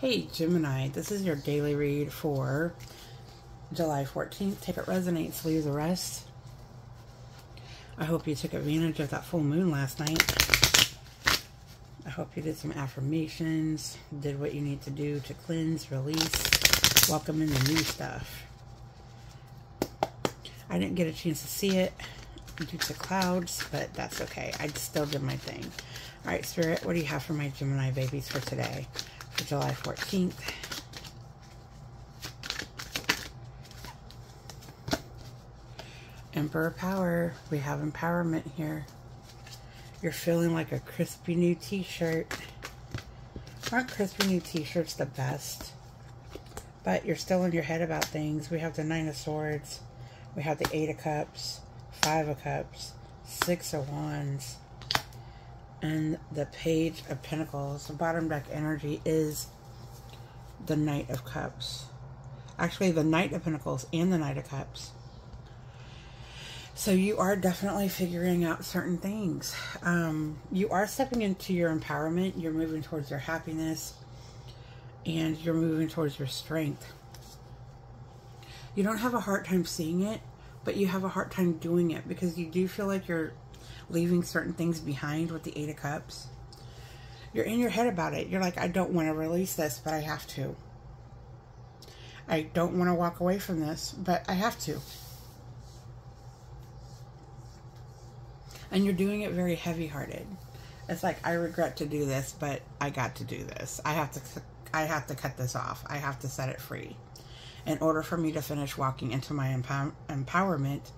Hey Gemini, this is your daily read for July 14th. Take it resonates, leave the rest. I hope you took advantage of that full moon last night. I hope you did some affirmations, did what you need to do to cleanse, release, welcome in the new stuff. I didn't get a chance to see it due to clouds, but that's okay. I still did my thing. All right, Spirit, what do you have for my Gemini babies for today? For July 14th. Emperor Power. We have empowerment here. You're feeling like a crispy new t-shirt. Aren't crispy new t-shirts the best? But you're still in your head about things. We have the Nine of Swords. We have the Eight of Cups. Five of Cups. Six of Wands and the Page of Pentacles. The bottom deck energy is the Knight of Cups. Actually, the Knight of Pentacles and the Knight of Cups. So you are definitely figuring out certain things. Um, you are stepping into your empowerment. You're moving towards your happiness. And you're moving towards your strength. You don't have a hard time seeing it, but you have a hard time doing it because you do feel like you're leaving certain things behind with the Eight of Cups. You're in your head about it. You're like, I don't want to release this, but I have to. I don't want to walk away from this, but I have to. And you're doing it very heavy hearted. It's like, I regret to do this, but I got to do this. I have to, I have to cut this off. I have to set it free. In order for me to finish walking into my empower empowerment,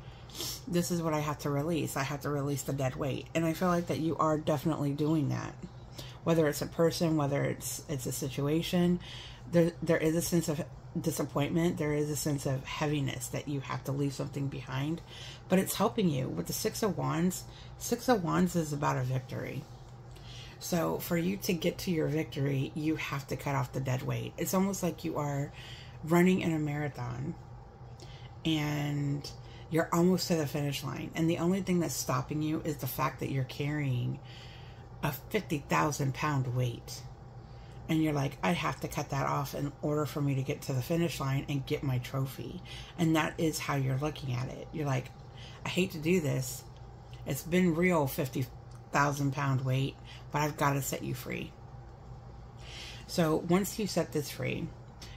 this is what I have to release. I have to release the dead weight. And I feel like that you are definitely doing that. Whether it's a person, whether it's it's a situation, there there is a sense of disappointment, there is a sense of heaviness that you have to leave something behind, but it's helping you. With the 6 of wands, 6 of wands is about a victory. So for you to get to your victory, you have to cut off the dead weight. It's almost like you are running in a marathon and you're almost to the finish line. And the only thing that's stopping you is the fact that you're carrying a 50,000 pound weight. And you're like, I have to cut that off in order for me to get to the finish line and get my trophy. And that is how you're looking at it. You're like, I hate to do this. It's been real 50,000 pound weight, but I've got to set you free. So once you set this free,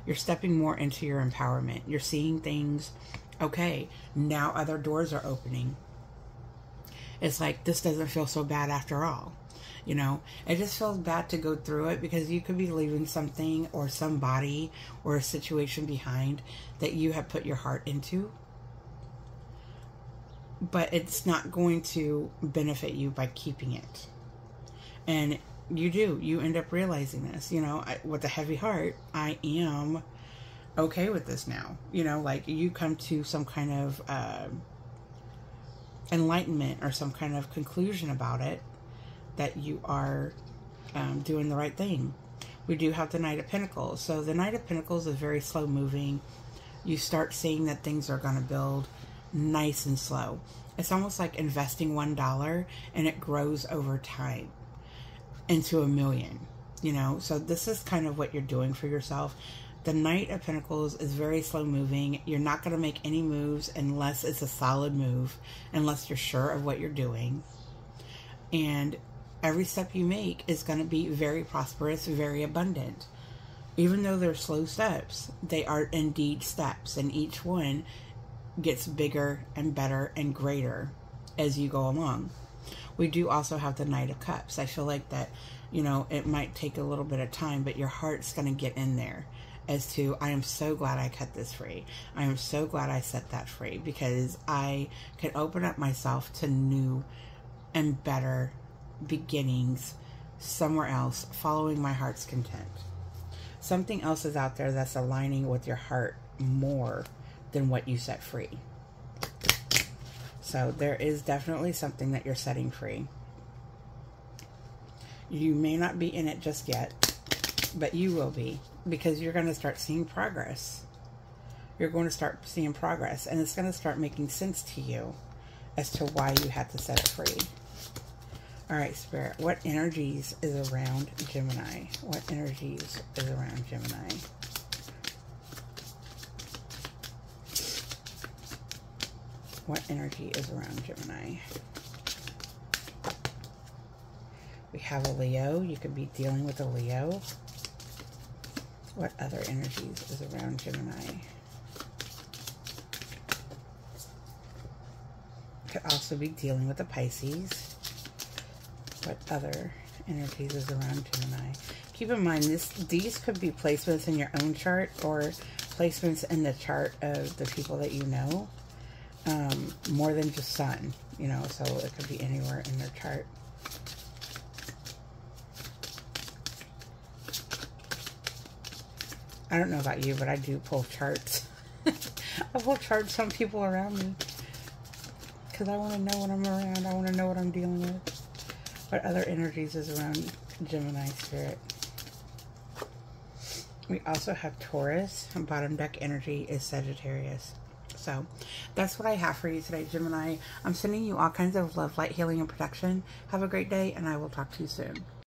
you're stepping more into your empowerment. You're seeing things okay, now other doors are opening. It's like, this doesn't feel so bad after all. You know, it just feels bad to go through it because you could be leaving something or somebody or a situation behind that you have put your heart into. But it's not going to benefit you by keeping it. And you do. You end up realizing this. You know, I, with a heavy heart, I am okay with this now. You know, like you come to some kind of uh, enlightenment or some kind of conclusion about it that you are um, doing the right thing. We do have the Knight of Pentacles. So the Knight of Pentacles is very slow moving. You start seeing that things are going to build nice and slow. It's almost like investing $1 and it grows over time into a million, you know? So this is kind of what you're doing for yourself. The Knight of Pentacles is very slow moving. You're not going to make any moves unless it's a solid move, unless you're sure of what you're doing. And every step you make is going to be very prosperous, very abundant. Even though they're slow steps, they are indeed steps, and each one gets bigger and better and greater as you go along. We do also have the Knight of Cups. I feel like that, you know, it might take a little bit of time, but your heart's going to get in there as to I am so glad I cut this free. I am so glad I set that free because I can open up myself to new and better beginnings somewhere else, following my heart's content. Something else is out there that's aligning with your heart more than what you set free. So there is definitely something that you're setting free. You may not be in it just yet, but you will be because you're going to start seeing progress. You're going to start seeing progress, and it's going to start making sense to you as to why you had to set it free. All right, Spirit. What energies is around Gemini? What energies is around Gemini? What energy is around Gemini? We have a Leo. You could be dealing with a Leo. What other energies is around Gemini? Could also be dealing with the Pisces. What other energies is around Gemini? Keep in mind, this these could be placements in your own chart or placements in the chart of the people that you know um, more than just sun, you know, so it could be anywhere in their chart. I don't know about you, but I do pull charts. I pull charts on people around me because I want to know what I'm around. I want to know what I'm dealing with. What other energies is around Gemini spirit? We also have Taurus. Bottom deck energy is Sagittarius. So that's what I have for you today, Gemini. I'm sending you all kinds of love, light, healing, and protection. Have a great day, and I will talk to you soon.